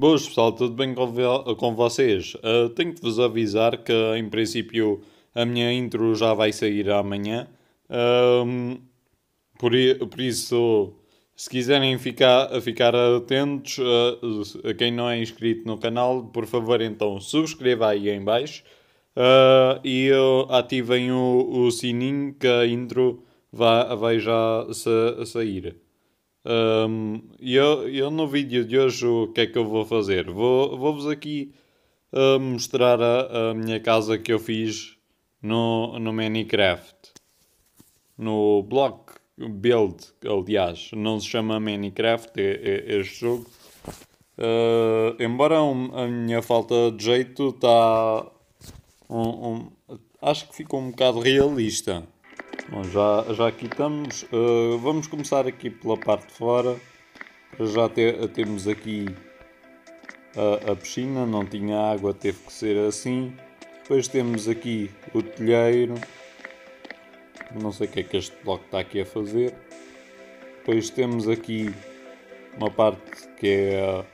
Boas pessoal, tudo bem com, vocês? Uh, tenho que vos avisar que em princípio a minha intro já vai sair amanhã. Por, por, isso, se quiserem ficar, ficar atentos, uh, a quem não é inscrito no canal, por favor então subscreva aí em baixo e ativem o, o, sininho que a intro vai, vai já sa sair. Um, eu, eu no vídeo de hoje o que é que eu vou fazer? Vou-vos vou aqui uh, mostrar a, a, minha casa que eu fiz no, no Minecraft. No Block Build, aliás, não se chama Minecraft é, é este jogo. Uh, embora a minha falta de jeito está... Um, um, acho que ficou um bocado realista. Bom, já, já aqui estamos. Uh, vamos começar aqui pela parte de fora. Já te, temos aqui a, a, piscina, não tinha água, teve que ser assim. Depois temos aqui o telheiro. Não sei o que é que este bloco está aqui a fazer. Depois temos aqui uma parte que é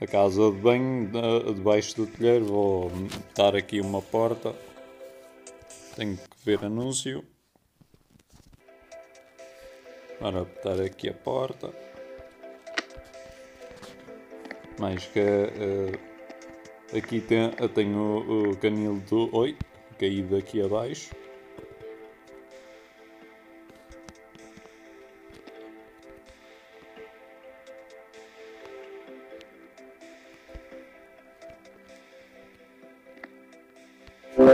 a, a casa de banho, debaixo do telheiro. Vou botar aqui uma porta. Tenho ver anúncio. Ora, botar aqui a porta. Mais que uh, aqui tem, tenho o, canil do oi, caído aqui abaixo.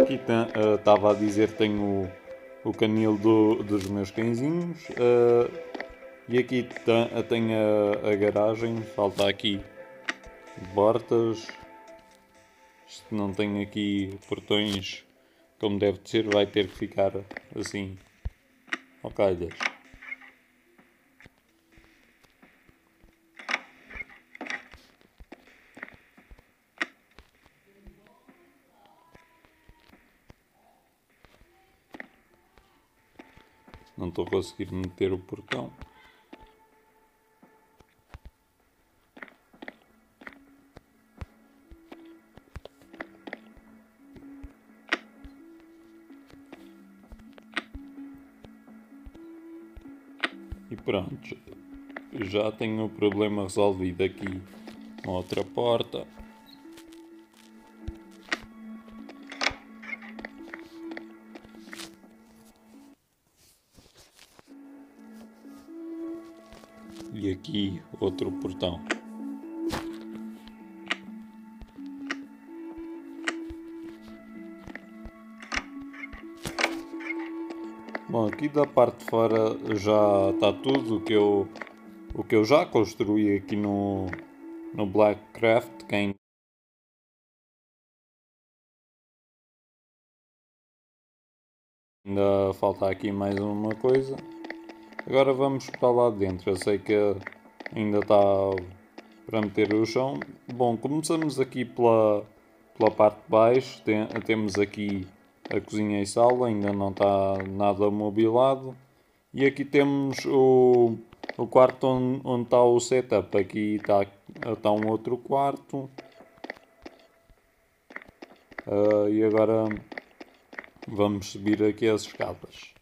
Aqui estava uh, a dizer tenho o canil do, dos meus cãezinhos. Uh, e aqui tem a, a, garagem, falta aqui portas. Isto não tem aqui portões como deve ser, vai ter que ficar assim ao calhas. Não estou a conseguir meter o portão. E pronto, já tenho o problema resolvido aqui. Outra porta. E aqui outro portão. Bom, aqui da parte de fora já está tudo o que eu, o que eu já construí aqui no, no Blackcraft. Quem ainda falta aqui mais uma coisa. Agora vamos para lá dentro. Eu sei que ainda está para meter o chão. Bom, começamos aqui pela, pela parte de baixo. Tem, temos aqui a cozinha e sala, ainda não está nada mobilado. E aqui temos o, o quarto onde, onde está o setup. Aqui está, está um outro quarto. Uh, e agora vamos subir aqui as escadas.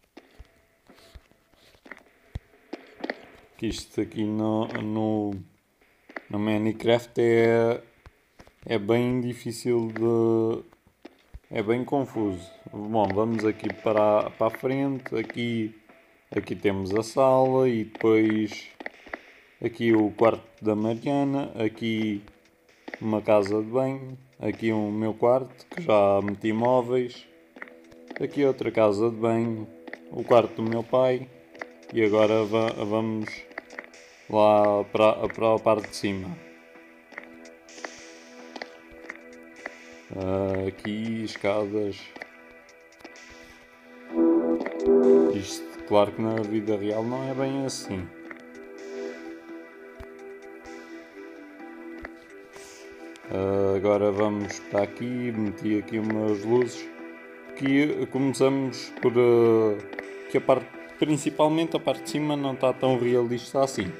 Que isto aqui no, no, no Minecraft é, é bem difícil de. é bem confuso. Bom, vamos aqui para, para a frente, aqui, aqui temos a sala e depois aqui o quarto da Mariana, aqui uma casa de banho, aqui o meu quarto que já meti móveis, aqui outra casa de banho, o quarto do meu pai e agora va vamos lá para, para a parte de cima. Uh, aqui escadas. Isto, claro que na vida real não é bem assim. Uh, agora vamos para aqui, meti aqui umas luzes. Aqui começamos por uh, que a parte, principalmente a parte de cima não está tão realista assim.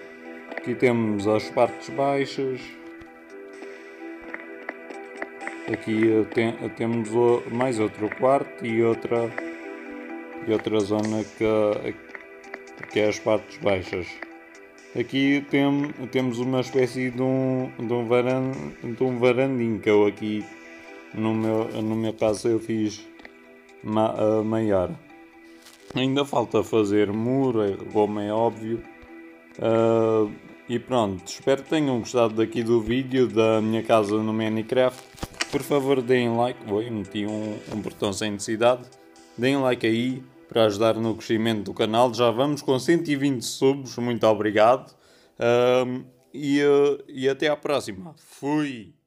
Aqui temos as partes baixas, Aqui tem, temos mais outro quarto e outra, e outra zona que, que é as partes baixas. Aqui tem, temos uma espécie de um, de um, varan, de um varandinho que eu aqui no meu, no meu caso eu fiz ma, uh, maior. Ainda falta fazer muro, como é óbvio. Uh, e pronto, espero que tenham gostado daqui do vídeo da minha casa no Minecraft. Por favor deem like, oi, meti um, um botão sem necessidade. Deem like aí para ajudar no crescimento do canal. Já vamos com 120 subs, muito obrigado. Uh, e, uh, e até à próxima. Fui!